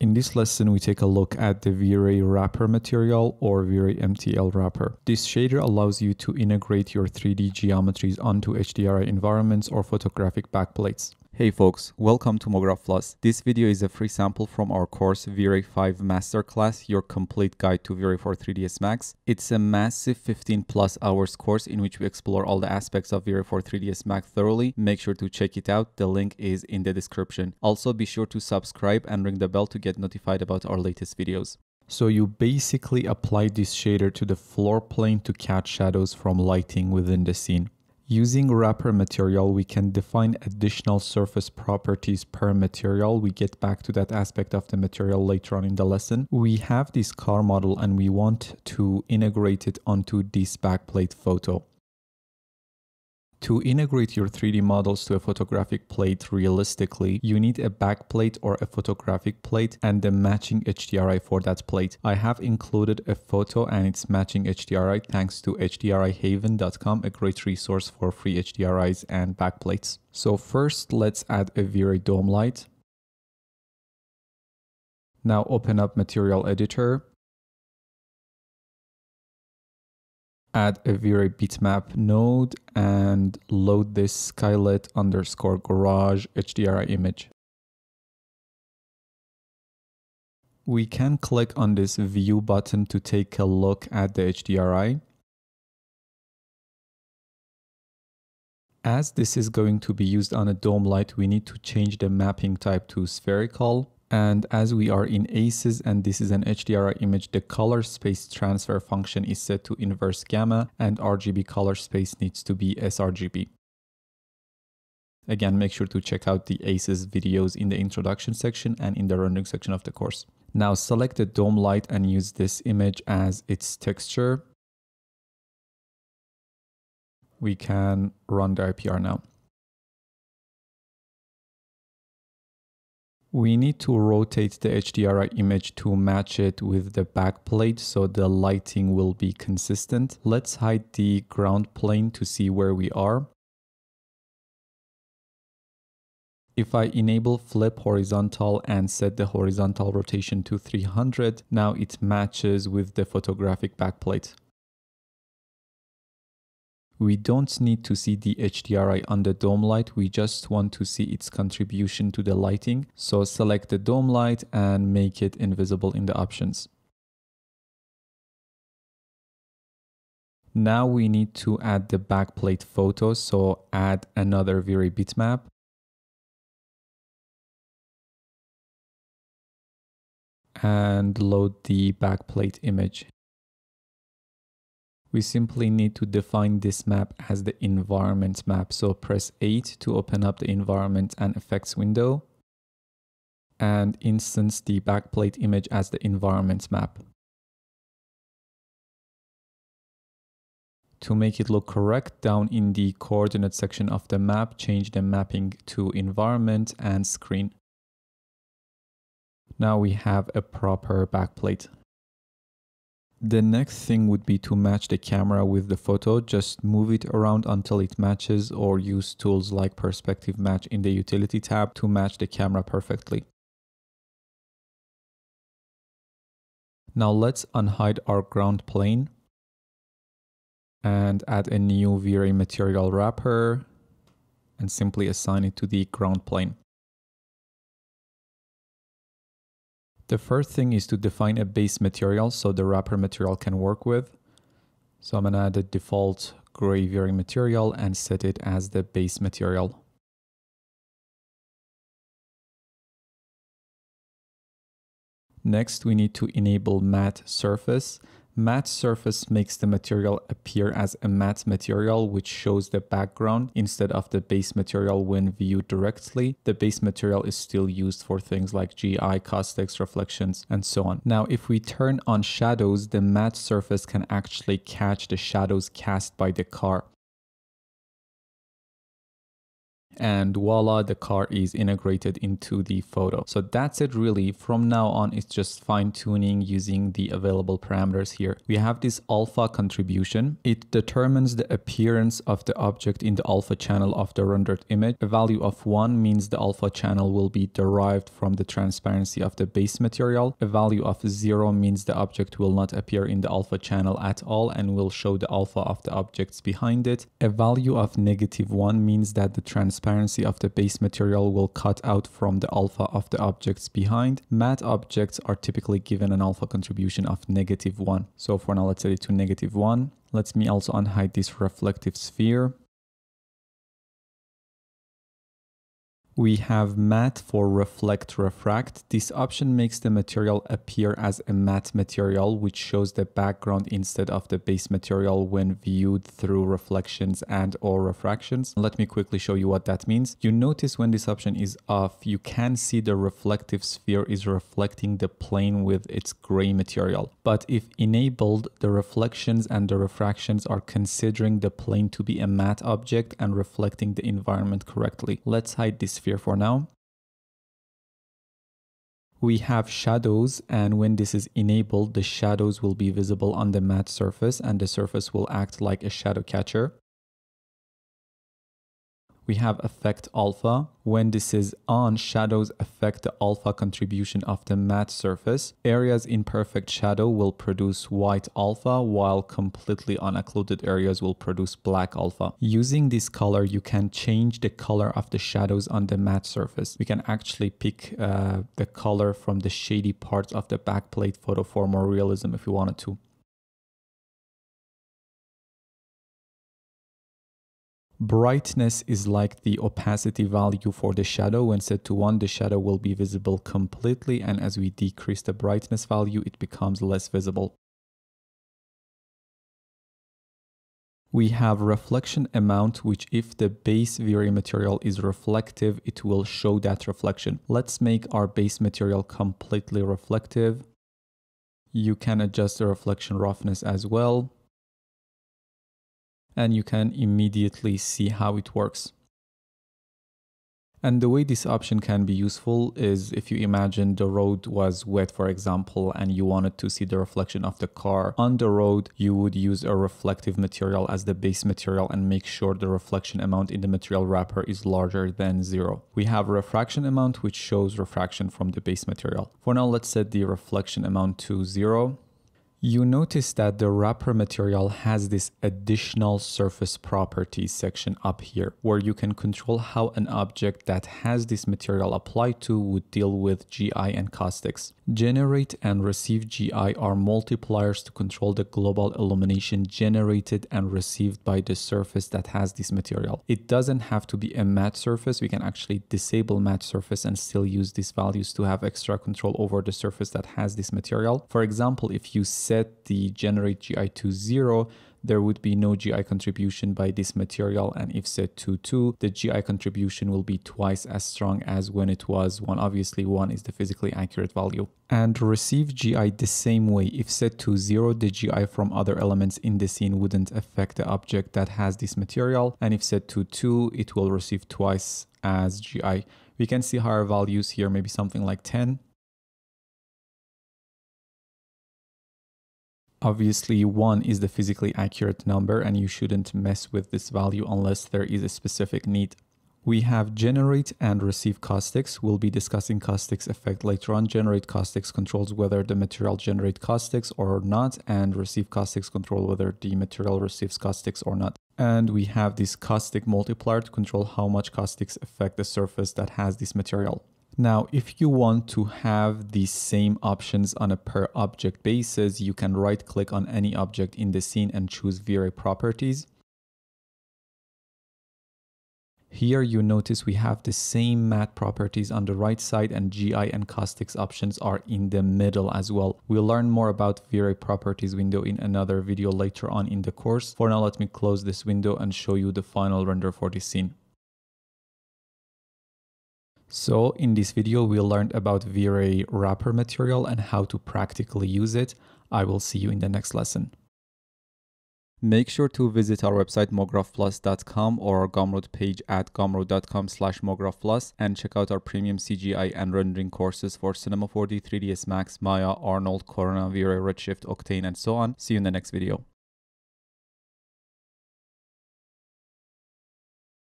In this lesson, we take a look at the V-Ray wrapper material or V-Ray MTL wrapper. This shader allows you to integrate your 3D geometries onto HDRI environments or photographic backplates. Hey folks, welcome to MoGraph Plus. This video is a free sample from our course V-Ray 5 Masterclass, your complete guide to V-Ray for 3ds Max. It's a massive 15 plus hours course in which we explore all the aspects of V-Ray for 3ds Max thoroughly. Make sure to check it out. The link is in the description. Also be sure to subscribe and ring the bell to get notified about our latest videos. So you basically apply this shader to the floor plane to catch shadows from lighting within the scene. Using wrapper material, we can define additional surface properties per material. We get back to that aspect of the material later on in the lesson. We have this car model and we want to integrate it onto this backplate photo. To integrate your 3D models to a photographic plate realistically, you need a backplate or a photographic plate and the matching HDRI for that plate. I have included a photo and its matching HDRI thanks to hdrihaven.com, a great resource for free HDRIs and backplates. So first, let's add a V-Ray dome light. Now open up Material Editor add a V-Ray bitmap node and load this skylit underscore garage HDRI image. We can click on this view button to take a look at the HDRI. As this is going to be used on a dome light, we need to change the mapping type to spherical. And as we are in ACES and this is an HDRI image, the color space transfer function is set to inverse gamma and RGB color space needs to be sRGB. Again, make sure to check out the ACES videos in the introduction section and in the rendering section of the course. Now select the dome light and use this image as its texture. We can run the IPR now. We need to rotate the HDRI image to match it with the backplate so the lighting will be consistent. Let's hide the ground plane to see where we are. If I enable flip horizontal and set the horizontal rotation to 300, now it matches with the photographic backplate. We don't need to see the HDRI on the dome light, we just want to see its contribution to the lighting. So select the dome light and make it invisible in the options. Now we need to add the backplate photo, so add another V-Ray bitmap. And load the backplate image we simply need to define this map as the environment map. So press 8 to open up the environment and effects window and instance the backplate image as the environment map. To make it look correct, down in the coordinate section of the map, change the mapping to environment and screen. Now we have a proper backplate. The next thing would be to match the camera with the photo. Just move it around until it matches or use tools like perspective match in the utility tab to match the camera perfectly. Now let's unhide our ground plane and add a new V-Ray material wrapper and simply assign it to the ground plane. The first thing is to define a base material so the wrapper material can work with. So I'm going to add a default gray V-Ray material and set it as the base material. Next, we need to enable matte surface. Matte surface makes the material appear as a matte material which shows the background instead of the base material when viewed directly. The base material is still used for things like GI, caustics, reflections, and so on. Now, if we turn on shadows, the matte surface can actually catch the shadows cast by the car. And voila the car is integrated into the photo. So that's it really. From now on it's just fine tuning using the available parameters here. We have this alpha contribution. It determines the appearance of the object in the alpha channel of the rendered image. A value of 1 means the alpha channel will be derived from the transparency of the base material. A value of 0 means the object will not appear in the alpha channel at all and will show the alpha of the objects behind it. A value of negative 1 means that the transparency transparency of the base material will cut out from the alpha of the objects behind. Matte objects are typically given an alpha contribution of negative 1. So for now, let's set it to negative 1. Let me also unhide this reflective sphere. We have matte for reflect refract. This option makes the material appear as a matte material which shows the background instead of the base material when viewed through reflections and or refractions. Let me quickly show you what that means. You notice when this option is off, you can see the reflective sphere is reflecting the plane with its gray material. But if enabled, the reflections and the refractions are considering the plane to be a matte object and reflecting the environment correctly. Let's hide this sphere for now. We have shadows and when this is enabled, the shadows will be visible on the matte surface and the surface will act like a shadow catcher we have affect alpha. When this is on, shadows affect the alpha contribution of the matte surface. Areas in perfect shadow will produce white alpha, while completely unoccluded areas will produce black alpha. Using this color, you can change the color of the shadows on the matte surface. We can actually pick uh, the color from the shady parts of the backplate photo for more realism if you wanted to. Brightness is like the opacity value for the shadow. When set to 1, the shadow will be visible completely and as we decrease the brightness value, it becomes less visible. We have reflection amount, which if the base V-Ray material is reflective, it will show that reflection. Let's make our base material completely reflective. You can adjust the reflection roughness as well and you can immediately see how it works. And the way this option can be useful is if you imagine the road was wet, for example, and you wanted to see the reflection of the car on the road, you would use a reflective material as the base material and make sure the reflection amount in the material wrapper is larger than zero. We have refraction amount, which shows refraction from the base material. For now, let's set the reflection amount to zero you notice that the wrapper material has this additional surface properties section up here where you can control how an object that has this material applied to would deal with GI and caustics. Generate and receive GI are multipliers to control the global illumination generated and received by the surface that has this material. It doesn't have to be a matte surface. We can actually disable matte surface and still use these values to have extra control over the surface that has this material. For example, if you set set the generate GI to zero, there would be no GI contribution by this material. And if set to 2 the GI contribution will be twice as strong as when it was 1 obviously 1 is the physically accurate value. And receive GI the same way. If set to 0 the GI from other elements in the scene wouldn't affect the object that has this material. And if set to 2 it will receive twice as GI we can see higher values here maybe something like 10 Obviously, 1 is the physically accurate number and you shouldn't mess with this value unless there is a specific need. We have generate and receive caustics. We'll be discussing caustics effect later on. Generate caustics controls whether the material generate caustics or not and receive caustics control whether the material receives caustics or not. And we have this caustic multiplier to control how much caustics affect the surface that has this material. Now, if you want to have the same options on a per object basis, you can right click on any object in the scene and choose V-Ray properties. Here you notice we have the same matte properties on the right side and GI and caustics options are in the middle as well. We'll learn more about V-Ray properties window in another video later on in the course. For now, let me close this window and show you the final render for this scene. So in this video, we learned about V-Ray wrapper material and how to practically use it. I will see you in the next lesson. Make sure to visit our website mographplus.com or our Gumroad page at gumroad.com slash mographplus and check out our premium CGI and rendering courses for Cinema 4D, 3ds Max, Maya, Arnold, Corona, V-Ray, Redshift, Octane, and so on. See you in the next video.